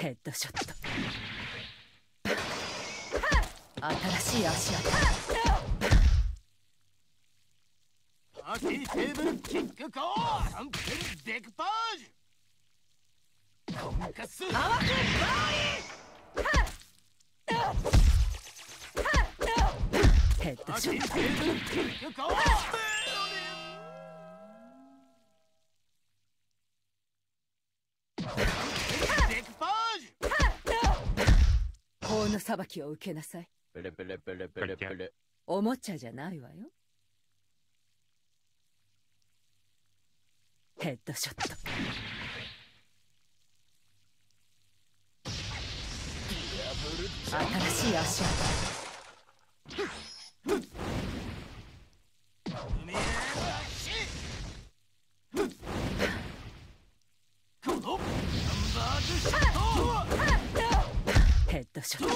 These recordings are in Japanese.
ヘッドショット。新しい足跡。パーティーテーブルキックコー3分デクパージュ。トンカス。合わせヘッドショットティーテーブルキックコーデクパージュ法の裁きを受けなさい。ペレペレペレペレペレ。おもちゃじゃないわよ。ヘッドショット。新しい足跡。海ヘッドショット。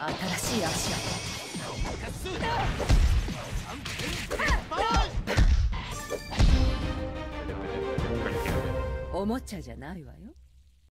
新しい足跡。カス3分デパージュおもちゃじゃないわよ